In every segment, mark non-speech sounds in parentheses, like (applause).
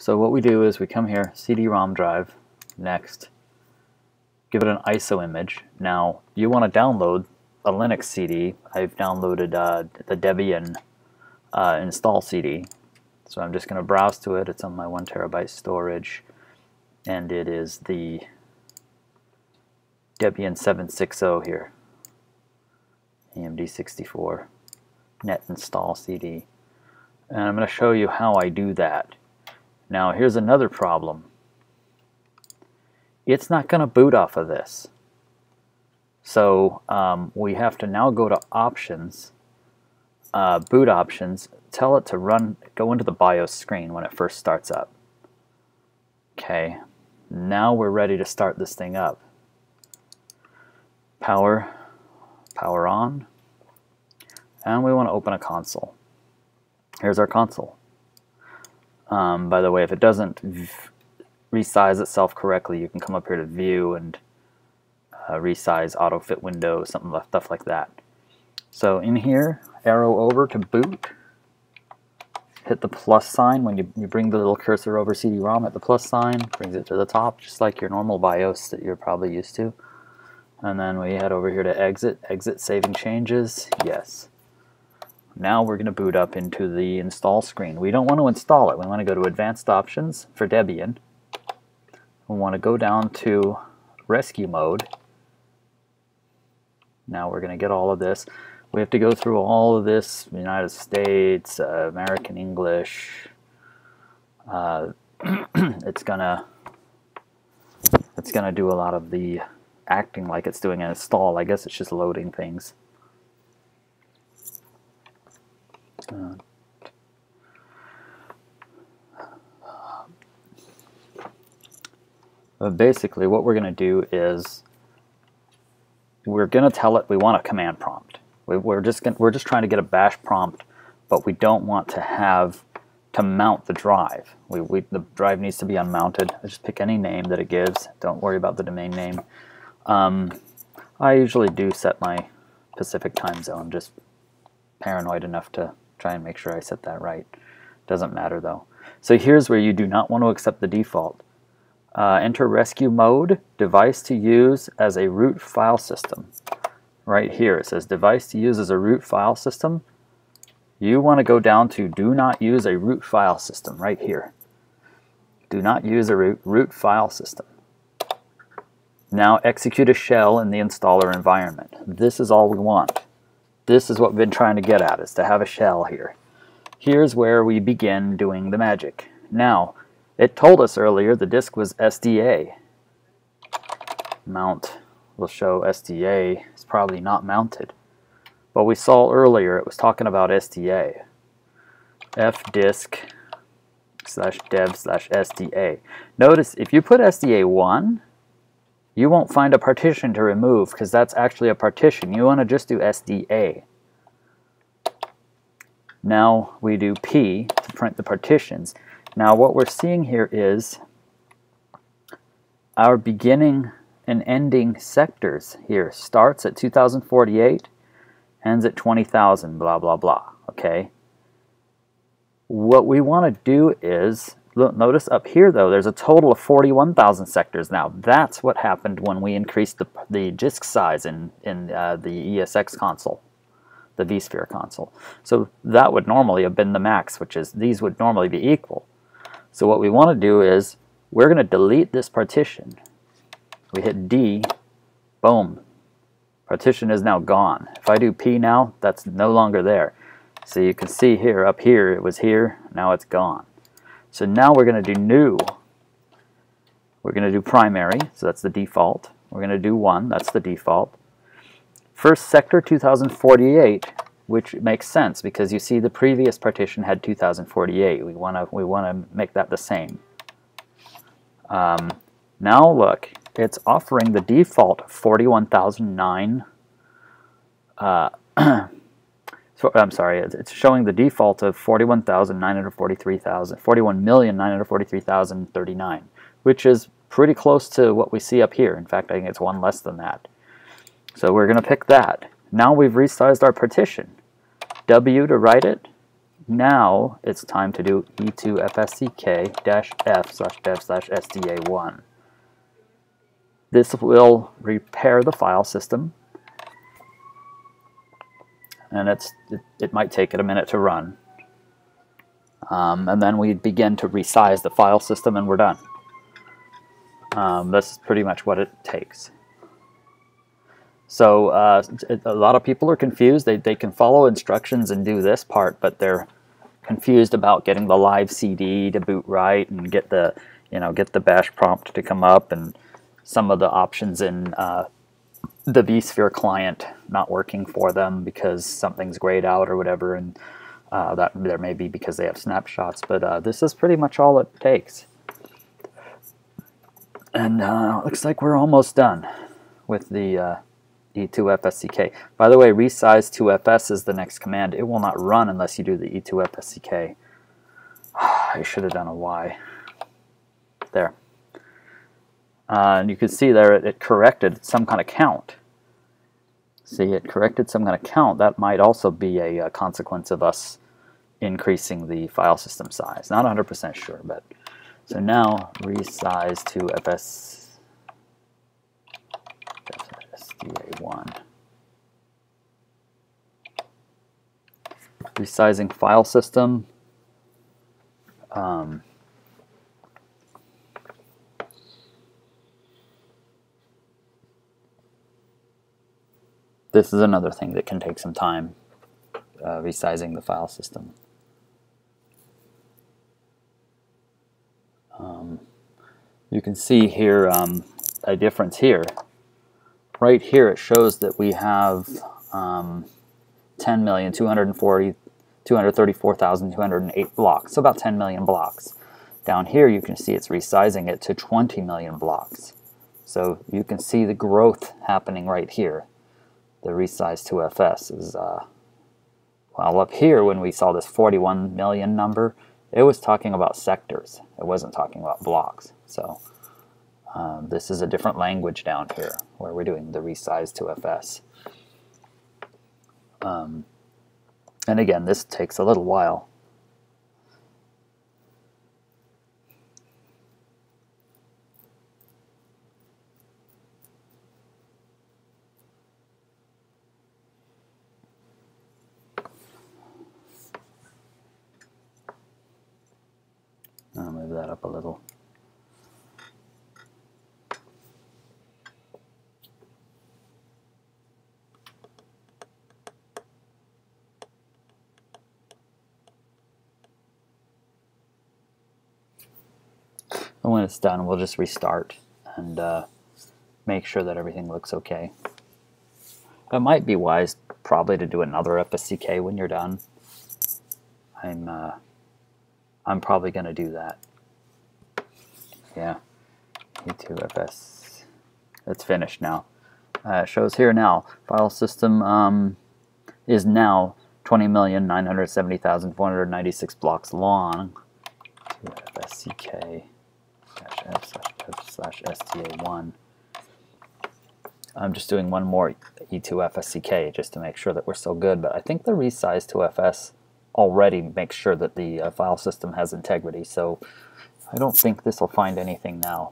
So what we do is we come here, CD-ROM drive, next, give it an ISO image. Now you want to download a Linux CD. I've downloaded uh, the Debian uh, install CD. So I'm just going to browse to it. It's on my one terabyte storage and it is the Debian 760 here. AMD64 net install CD. And I'm going to show you how I do that. Now here's another problem. It's not going to boot off of this. So um, we have to now go to options, uh, boot options, tell it to run, go into the BIOS screen when it first starts up. Okay, now we're ready to start this thing up. Power, power on, and we want to open a console. Here's our console. Um, by the way, if it doesn't resize itself correctly, you can come up here to view and uh, resize auto fit window, something stuff like that. So in here, arrow over to boot, hit the plus sign when you, you bring the little cursor over CD-ROM at the plus sign, brings it to the top, just like your normal BIOS that you're probably used to. And then we head over here to exit, exit saving changes, yes. Now we're going to boot up into the install screen. We don't want to install it. We want to go to Advanced Options for Debian. We want to go down to Rescue Mode. Now we're going to get all of this. We have to go through all of this, United States, uh, American English. Uh, (clears throat) it's gonna it's gonna do a lot of the acting like it's doing an install. I guess it's just loading things. But basically what we're going to do is we're going to tell it we want a command prompt. We, are just gonna, we're just trying to get a bash prompt, but we don't want to have to mount the drive. We, we, the drive needs to be unmounted. I just pick any name that it gives. Don't worry about the domain name. Um, I usually do set my Pacific time zone, just paranoid enough to try and make sure I set that right. Doesn't matter though. So here's where you do not want to accept the default. Uh, enter rescue mode, device to use as a root file system. Right here it says device to use as a root file system. You want to go down to do not use a root file system right here. Do not use a root, root file system. Now execute a shell in the installer environment. This is all we want. This is what we've been trying to get at, is to have a shell here. Here's where we begin doing the magic. Now, it told us earlier the disk was SDA. Mount will show SDA is probably not mounted. But we saw earlier it was talking about SDA. fdisk slash dev slash SDA. Notice if you put SDA 1, you won't find a partition to remove because that's actually a partition. You want to just do SDA. Now we do P to print the partitions. Now what we're seeing here is our beginning and ending sectors here starts at 2048, ends at 20,000, blah, blah, blah, okay? What we want to do is Look, notice up here, though, there's a total of 41,000 sectors now. That's what happened when we increased the, the disk size in, in uh, the ESX console, the vSphere console. So that would normally have been the max, which is these would normally be equal. So what we want to do is we're going to delete this partition. We hit D, boom, partition is now gone. If I do P now, that's no longer there. So you can see here, up here, it was here, now it's gone. So now we're going to do new. We're going to do primary, so that's the default. We're going to do 1, that's the default. First sector 2048, which makes sense because you see the previous partition had 2048. We want to we want to make that the same. Um, now look, it's offering the default 41,009 uh, (clears throat) I'm sorry, it's showing the default of 41,943,000, 41,943,039, which is pretty close to what we see up here. In fact, I think it's one less than that. So we're going to pick that. Now we've resized our partition. W to write it, now it's time to do e2fsck-f slash dev slash sda1. This will repair the file system and it's it, it might take it a minute to run. Um, and then we begin to resize the file system and we're done. Um, pretty much what it takes. So uh, a lot of people are confused. They, they can follow instructions and do this part, but they're confused about getting the live CD to boot right and get the you know get the bash prompt to come up and some of the options in uh, the vSphere client not working for them because something's grayed out or whatever, and uh, that there may be because they have snapshots. But uh, this is pretty much all it takes. And uh, looks like we're almost done with the uh, E2FSCK. By the way, resize 2FS is the next command. It will not run unless you do the E2FSCK. (sighs) I should have done a Y. There. Uh, and you can see there it, it, corrected some kind of count. See, it corrected some kind of count. That might also be a, a consequence of us increasing the file system size. Not 100% sure, but so now resize to FS SDA1. Resizing file system. This is another thing that can take some time, uh, resizing the file system. Um, you can see here um, a difference here. Right here it shows that we have um, 10,234,208 blocks, so about 10 million blocks. Down here you can see it's resizing it to 20 million blocks. So you can see the growth happening right here the resize 2FS is, uh, well, up here when we saw this 41 million number, it was talking about sectors. It wasn't talking about blocks. So um, this is a different language down here where we're doing the resize 2FS. Um, and again, this takes a little while. Move that up a little. And when it's done, we'll just restart and uh, make sure that everything looks okay. It might be wise probably to do another FSCK when you're done. I'm uh, I'm probably going to do that. Yeah, E2FS. It's finished now. Uh, shows here now. File system um, is now 20,970,496 blocks long. FSCK f slash SDA1. I'm just doing one more E2FSCK just to make sure that we're still good, but I think the resize 2FS already makes sure that the uh, file system has integrity. So I don't think this will find anything now.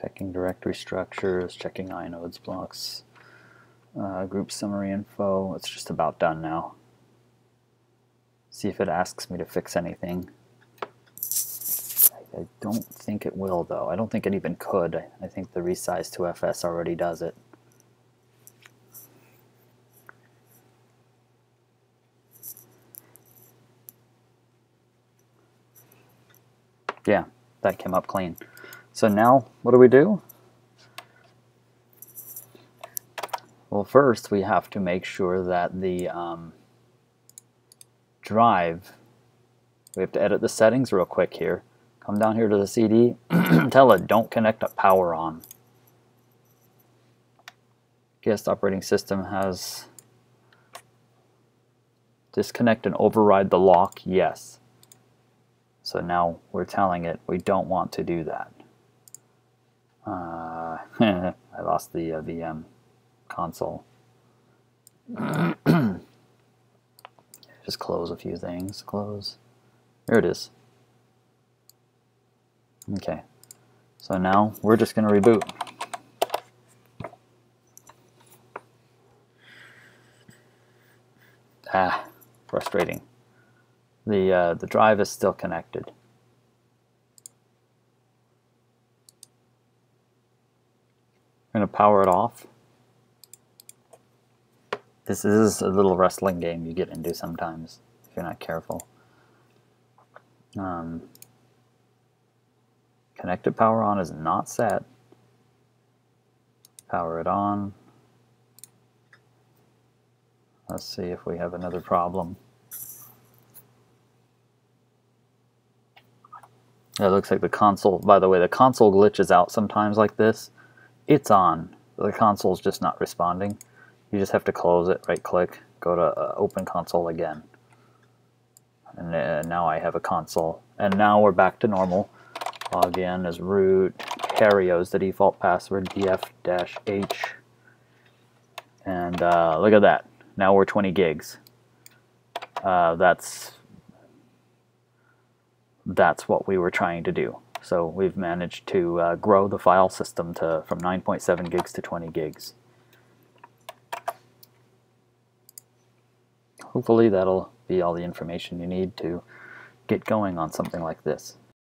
Checking directory structures, checking inodes blocks, uh, group summary info. It's just about done now. See if it asks me to fix anything. I, don't think it will though. I don't think it even could. I, I think the resize 2FS already does it. Yeah, that came up clean. So now, what do we do? Well, first we have to make sure that the um, drive, we have to edit the settings real quick here. come down here to the CD, (clears throat) tell it don't connect a power on. Guest operating system has disconnect and override the lock, yes. So now we're telling it we don't want to do that. Uh, (laughs) I lost the uh, VM console. (clears throat) Just close a few things. Close. There it is. Okay. So now we're just going to reboot. Ah, frustrating. The, uh, the drive is still connected. I'm going to power it off. This is a little wrestling game you get into sometimes if you're not careful. Um, connected power on is not set. Power it on. Let's see if we have another problem. It looks like the console, by the way, the console glitches out sometimes like this. It's on. The console's just not responding. You just have to close it, right click, go to uh, open console again. And uh, now I have a console. And now we're back to normal. Log in as root. Kerio is the default password, df-h. And uh, look at that. Now we're 20 gigs. Uh, that's that's what we were trying to do. So we've managed to uh, grow the file system to from 9.7 gigs to 20 gigs. Hopefully that'll be all the information you need to get going on something like this.